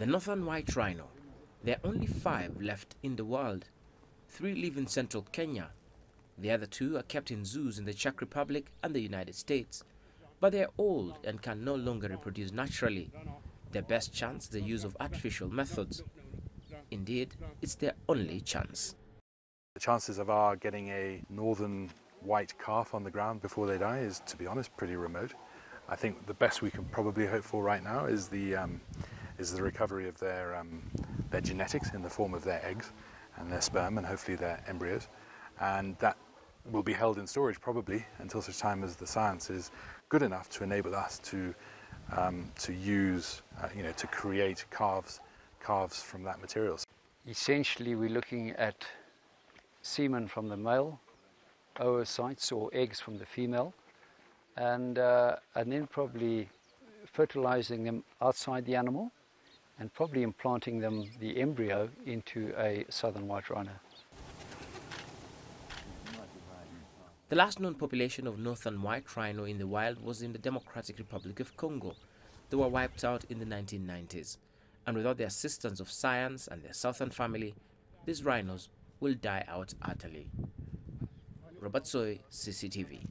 The northern white rhino. There are only five left in the world. Three live in central Kenya. The other two are kept in zoos in the Czech Republic and the United States. But they are old and can no longer reproduce naturally. Their best chance is the use of artificial methods. Indeed, it's their only chance. The chances of our getting a northern white calf on the ground before they die is, to be honest, pretty remote. I think the best we can probably hope for right now is the um, is the recovery of their um, their genetics in the form of their eggs and their sperm and hopefully their embryos, and that will be held in storage probably until such time as the science is good enough to enable us to um, to use uh, you know to create calves calves from that material. Essentially, we're looking at semen from the male, oocytes or eggs from the female, and, uh, and then probably fertilizing them outside the animal and probably implanting them, the embryo, into a southern white rhino. The last known population of northern white rhino in the wild was in the Democratic Republic of Congo. They were wiped out in the 1990s, and without the assistance of science and their southern family, these rhinos will die out utterly. Robert Soy, CCTV.